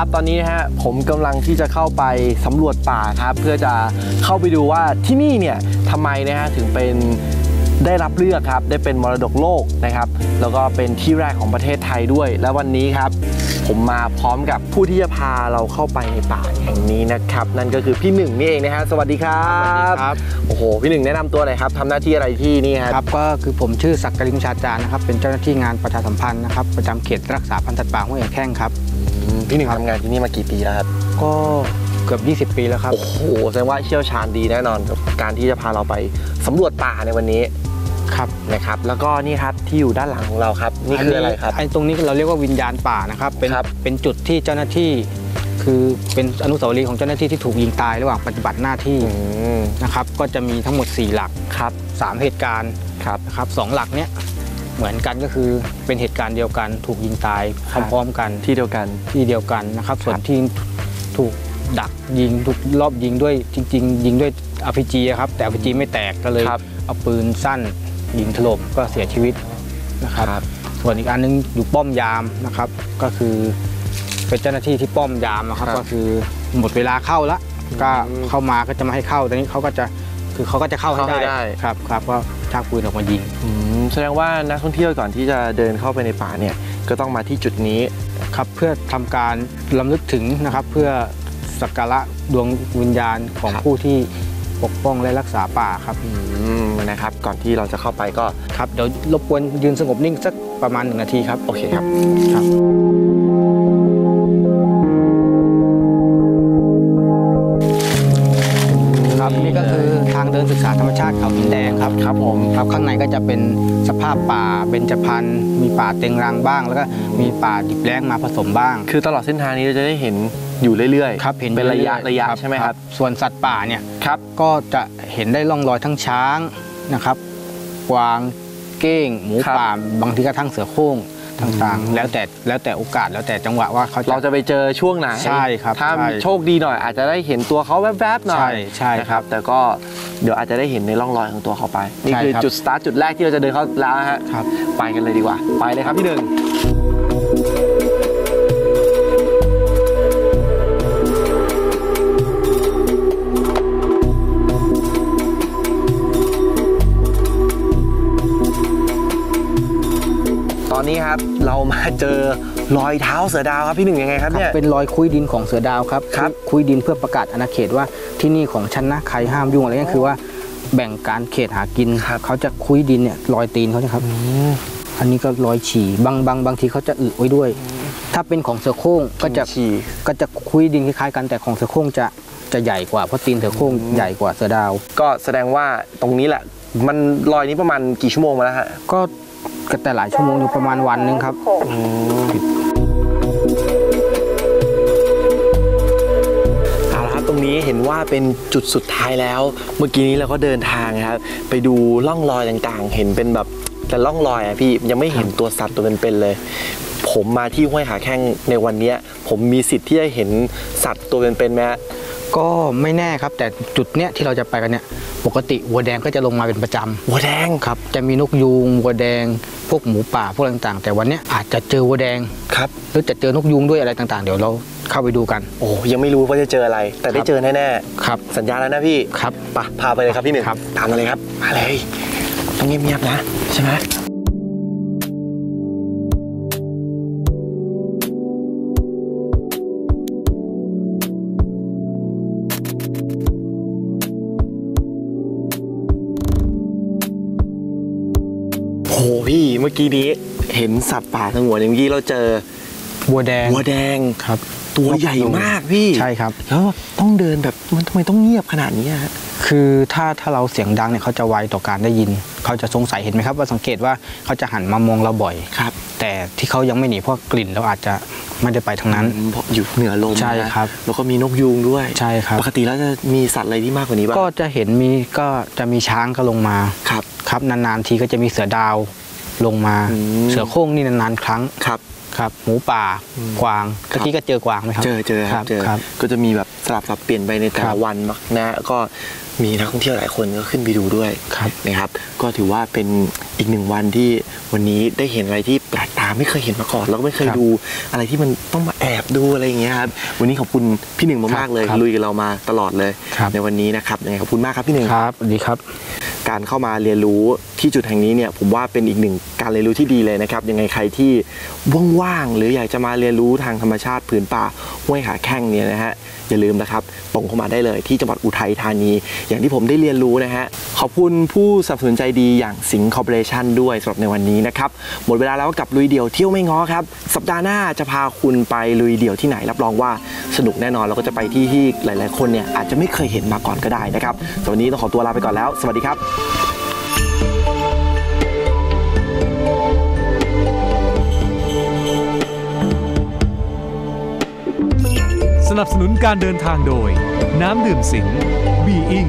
ละครับตอนนี้นะฮะผมกำลังที่จะเข้าไปสำรวจป่าครับ เพื่อจะเข้าไปดูว่าที่นี่เนี่ยทำไมนะฮะถึงเป็นได้รับเลือกครับ ได้เป็นมรดกโลกนะครับ แล้วก็เป็นที่แรกของประเทศไทยด้วย และวันนี้ครับ ผมมาพร้อมกับผู้ที่จะพาเราเข้าไปในป่าแห่งนี้นะครับ นั่นก็คือพี่หนึ่งนี่เองนะฮะสวัสดีครับครับโอ้โหพี่หนึ่งแนะนำตัวหน่อยครับทำหน้าที่อะไรที่นี่ครับครับก็คือผมชื่อศักดิ์กริมชาจารย์นะครับเป็นเจ้าหน้าที่งานประชาสัมพันธ์นะครับประจำเขตรักษาพันธุ์สัตว์ป่าห้วยแข้งครับอืม พี่หนึ่งทำงานที่นี่มากี่ปีแล้วครับ ก็เกือบ 20 ปีแล้วครับ โอ้โห แสดงว่าเชี่ยวชาญดีแน่นอนกับการที่จะพาเราไปสำรวจป่าในวันนี้ครับนะครับ แล้วก็นี่ครับที่อยู่ด้านหลังของเราครับ นี่คืออะไรครับไอ้ตรงนี้เราเรียกว่าวิญญาณป่านะครับ เป็นครับเป็นจุดที่เจ้าหน้าที่ คือเป็นอนุสาวรีย์ของเจ้าหน้าที่ที่ถูกยิงตายระหว่างปฏิบัติหน้าที่อืมนะครับ ก็จะมีทั้งหมด 4 หลักครับ3เหตุการณ์ครับนะครับสองหลักเนี้ย เหมือนกันก็คือเป็นเหตุการณ์เดียวกัน ถูกยิงตายครับพร้อมๆกันที่เดียวกันที่เดียวกันนะครับ ส่วคนรับที่ถูกดักยิงถูกรอบยิงด้วยจริง ๆ ยิงด้วยอ p g อะครับ แต่ RPG ไม่แตกก็เลยครับเอาปืนสั้นยิงถล่มก็เสียชีวิตนะครับ ส่วนอีกอันนึงอยู่ป้อมยามนะครับ ก็คือเป็นเจ้าหน้าที่ที่ป้อมยามนะครับครับก็คือหมดเวลาเข้าละก็อืมเข้ามาก็จะไม่ให้เข้าตอนนี้เขาก็จะคือเขาก็จะเข้าให้เข้าให้ได้ได้ครับครับก็ชักปืนออกมายิงอืม แสดงว่านักท่องเที่ยวก่อนที่จะเดินเข้าไปในป่าเนี่ยก็ต้องมาที่จุดนี้ครับเพื่อทำการลำลึกถึงนะครับ เพื่อสักการะดวงวิญญาณของครับผู้ที่ปกป้องและรักษาป่าครับอืมนะครับ ก่อนที่เราจะเข้าไปก็ครับเดี๋ยวรบกวนยืนสงบนิ่งสักประมาณหนึ่งนาทีครับ โอเคครับครับครับนี่ก็คือทางเดินศึกษาธรรมชาติเขาหินแดง ครับครับผมครับข้างในก็จะเป็นสภาพป่าเบญจพรรณมีป่าเต็งรังบ้าง แล้วก็มีป่าดิบแล้งมาผสมบ้าง คือตลอดเส้นทางนี้เราจะได้เห็นอยู่เรื่อยๆครับเห็นเป็นระยะเอๆระยะใช่ไหมครับ ส่วนสัตว์ป่าเนี่ยครับก็จะเห็นได้ร่องรอยทั้งช้างนะครับ กวางเก้ง หมูครับป่าบางทีก็ทั้งเสือโคร่งต่างๆ แล้วแต่แล้วแต่โอกาสแล้วแต่จังหวะว่าเขาเราจะไปเจอช่วงไหนใช่ครับถ้าใช่โชคดีหน่อยอาจจะได้เห็นตัวเขาแวบๆหน่อยใช่ใช่นะครับ แต่ก็ เดี๋ยวอาจจะได้เห็นในร่องรอยของตัวเขาไป นี่ใช่คือครับจุดสตาร์ทจุดแรกที่เราจะเดินเข้าแล้วนะฮะครับไปกันเลยดีกว่า ไปเลยครับพี่หนึ่งตอนนี้ครับเรามาเจอ รอยเท้าเสือดาวครับพี่หนึ่งยังไงครับครับเนี่ยเป็นรอยคุยดินของเสือดาวครับครับคุยดินเพื่อประกาศอาณาเขตว่าที่นี่ของฉันนะใครห้ามยุ่งอะไรก็คือว่าแบ่งการเขตหากินเขาจะคุยดินเนี่ยรอยตีนเขานะครับอันนี้ก็รอยฉี่บางบางบางทีเขาจะอึไว้ด้วย ถ้าเป็นของเสือโคร่งก็จะฉี่ก็จะคุยดินคล้ายๆกันแต่ของเสือโคร่งจะจะใหญ่กว่าเพราะตีนเสือโคร่งใหญ่กว่าเสือดาว ก็แสดงว่าตรงนี้แหละมันรอยนี้ประมาณกี่ชั่วโมงมาแล้วฮะก็ ก็แต่หลายชั่วโมงอยู่ประมาณวันนึงครับเอาละครับตรงนี้เห็นว่าเป็นจุดสุดท้ายแล้ว เมื่อกี้นี้เราก็เดินทางครับ ไปดูร่องรอยต่างๆ เห็นเป็นแบบแต่ร่องรอยอะพี่ยังไม่เห็นตัวสัตว์ตัวเป็นๆเลย ผมมาที่ห้วยขาแข้งในวันนี้ผมมีสิทธิ์ที่จะเห็นสัตว์ตัวเป็นๆไหม ก็ไม่แน่ครับ แต่จุดเนี้ยที่เราจะไปกันเนี่ยปกติวัวแดงก็จะลงมาเป็นประจวัวแดงำครับจะมีนกยูงวัวแดง พวกหมูป่าพวกอะไรต่างๆ แต่วันเนี้ยอาจจะเจอวัวแดงครับหรือจะเจอนกยูงด้วยอะไรต่างๆ เดี๋ยวเราเข้าไปดูกัน โอ้ยังไม่รู้ว่าจะเจออะไร แต่ได้ครับเจอแน่ครับๆสัญญาแล้วนะพี่ครับไปะพาไปเลยครับพี่หนึ่งครับตามมาเลยครับมาเลยต้องเงียบๆนะใช่ไหม หพี่เมื่อกี้นี้เห็นสัตว์ป่าสงวนอย่างเมื่อกี้เราเจอวัวแดงวัวแดงครับ ตัวใหญ่มากพี่ใช่ครับแล้วต้องเดินแบบมันทำไมต้องเงียบขนาดนี้อะฮะคือถ้าถ้าเราเสียงดังเนี่ยเขาจะไวต่อการได้ยิน เขาจะสงสัยเห็นไหมครับ ว่าสังเกตว่าเขาจะหันมามองเราบ่อยครับ แต่ที่เขายังไม่หนีเพราะกลิ่นเราอาจจะไม่ได้ไปทางนั้นเพราะอยู่เหนือลมใช่นะครับแล้วก็มีนกยูงด้วยใช่ครับปกติแล้วจะมีสัตว์อะไรที่มากกว่านี้บ้างก็จะเห็นมีก็จะมีช้างก็ลงมาครับ ครับนานๆทีก็จะมีเสือดาวลงมาอืมเสือโคร่งนี่นานๆครั้งครับคครับหมูป่าอืมกวางครับตะกี้ก็เจอกวางไหมครับ เจอเจอครับเจอครับก็จะมีแบบสลับสับเปลี่ยนไปในแต่ครัละบวันนะก็มีนักท่องเที่ยวหลายคนก็ขึ้นไปดูด้วยครับนะครับ ก็ถือว่าเป็นอีกหนึ่งวันที่วันนี้ได้เห็นอะไรที่แปลกตาไม่เคยเห็นมาก่อนแล้วก็ไม่เคยครับดูอะไรที่มันต้องมาแอบดูอะไรอย่างเงี้ยครับวันนี้ขอบคุณพี่หนึ่งมากๆเลยครับลุยกับเรามาตลอดเลยครับในวันนี้นะครับยังไงขอบคุณมากครับพี่หนึ่งครับสวัสดีครับ การเข้ามาเรียนรู้ ที่จุดแห่งนี้เนี่ยผมว่าเป็นอีกหนึ่งการเรียนรู้ที่ดีเลยนะครับยังไงใครที่ว่างๆหรืออยากจะมาเรียนรู้ทางธรรมชาติผืนป่าห้วยขาแข้งเนี่ยนะฮะอย่าลืมนะครับตรงเข้ามาได้เลยที่จังหวัดอุทัยธานี อย่างที่ผมได้เรียนรู้นะฮะขอบคุณผู้สนับสนุนใจดีอย่างสิงห์คอร์ปอเรชั่นด้วยสำหรับในวันนี้นะครับหมดเวลาแล้วกับลุยเดี่ยวเที่ยวไม่ง้อครับสัปดาห์หน้าจะพาคุณไปลุยเดี่ยวที่ไหนรับรองว่าสนุกแน่นอนเราก็จะไปที่ที่หลาย ๆ คนเนี่ยอาจจะไม่เคยเห็นมาก่อนก็ได้นะครับสำหรับวันนี้ต้องขอตัวลาไปก่อนแล้ว สวัสดีครับ นับสนุนการเดินทางโดย น้ำดื่มสิงบีอิง